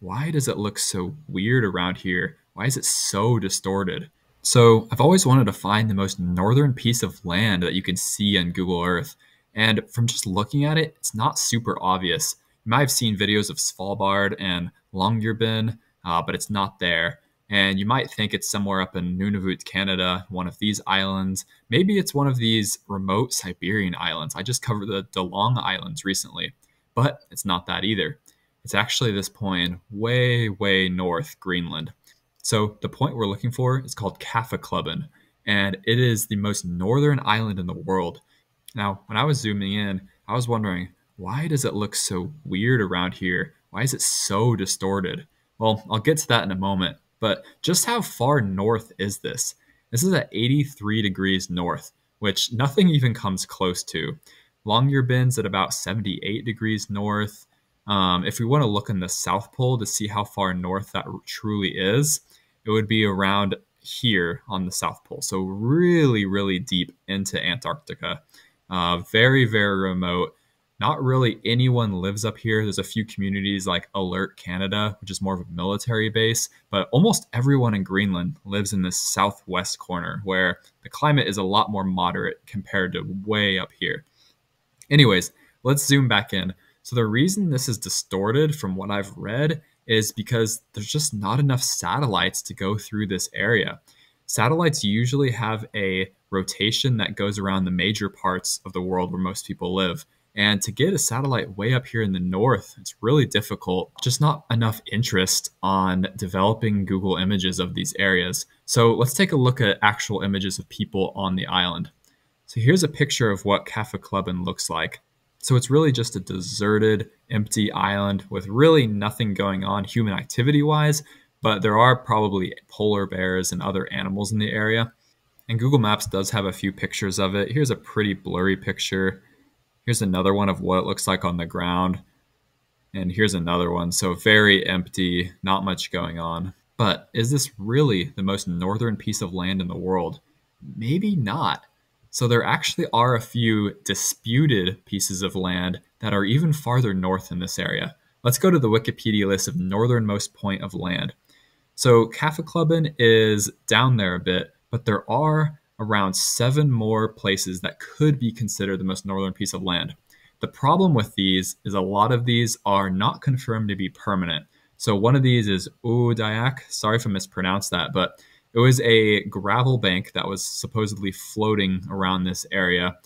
why does it look so weird around here? Why is it so distorted? So I've always wanted to find the most northern piece of land that you can see on Google Earth. And from just looking at it, it's not super obvious. You might have seen videos of Svalbard and Longyearbyen, uh, but it's not there. And you might think it's somewhere up in Nunavut, Canada, one of these islands. Maybe it's one of these remote Siberian islands. I just covered the De Long Islands recently, but it's not that either. It's actually this point way, way north, Greenland. So the point we're looking for is called Kaffeklubben, and it is the most northern island in the world. Now, when I was zooming in, I was wondering, why does it look so weird around here? Why is it so distorted? Well, I'll get to that in a moment, but just how far north is this? This is at 83 degrees north, which nothing even comes close to. Longyearbyen's at about 78 degrees north. Um, if we want to look in the South Pole to see how far north that truly is, it would be around here on the South Pole. So really, really deep into Antarctica. Uh, very, very remote. Not really anyone lives up here. There's a few communities like Alert Canada, which is more of a military base, but almost everyone in Greenland lives in this southwest corner where the climate is a lot more moderate compared to way up here. Anyways, let's zoom back in. So the reason this is distorted from what I've read is because there's just not enough satellites to go through this area. Satellites usually have a rotation that goes around the major parts of the world where most people live. And to get a satellite way up here in the north, it's really difficult. Just not enough interest on developing Google images of these areas. So let's take a look at actual images of people on the island. So here's a picture of what Kaffeklubben looks like. So it's really just a deserted, empty island with really nothing going on human activity wise, but there are probably polar bears and other animals in the area. And Google Maps does have a few pictures of it. Here's a pretty blurry picture. Here's another one of what it looks like on the ground. And here's another one. So very empty, not much going on. But is this really the most northern piece of land in the world? Maybe not. So there actually are a few disputed pieces of land that are even farther north in this area. Let's go to the Wikipedia list of northernmost point of land. So Kaffeklubben is down there a bit, but there are around seven more places that could be considered the most northern piece of land. The problem with these is a lot of these are not confirmed to be permanent. So one of these is Oodaaq. Sorry if I mispronounced that, but it was a gravel bank that was supposedly floating around this area.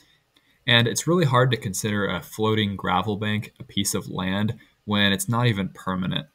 And it's really hard to consider a floating gravel bank a piece of land when it's not even permanent.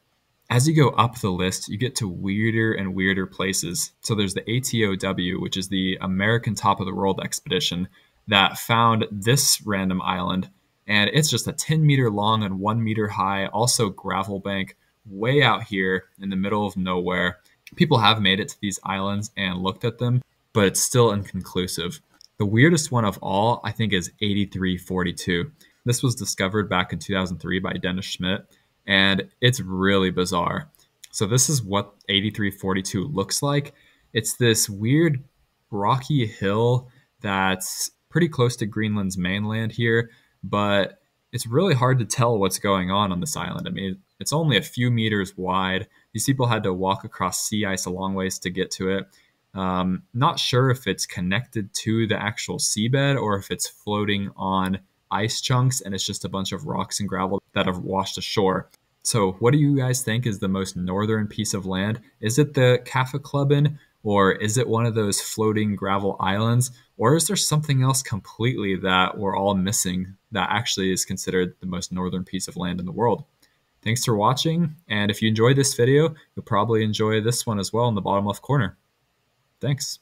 As you go up the list, you get to weirder and weirder places. So there's the ATOW, which is the American Top of the World expedition that found this random island. And it's just a 10 meter long and one meter high, also gravel bank, way out here in the middle of nowhere people have made it to these islands and looked at them, but it's still inconclusive. The weirdest one of all, I think, is 8342. This was discovered back in 2003 by Dennis Schmitt, and it's really bizarre. So, this is what 8342 looks like. It's this weird rocky hill that's pretty close to Greenland's mainland here, but it's really hard to tell what's going on on this island. I mean, it's only a few meters wide. These people had to walk across sea ice a long ways to get to it. Um, not sure if it's connected to the actual seabed or if it's floating on ice chunks and it's just a bunch of rocks and gravel that have washed ashore. So, what do you guys think is the most northern piece of land? Is it the Kaffeklubben or is it one of those floating gravel islands? Or is there something else completely that we're all missing that actually is considered the most northern piece of land in the world? Thanks for watching, and if you enjoyed this video, you'll probably enjoy this one as well in the bottom left corner. Thanks.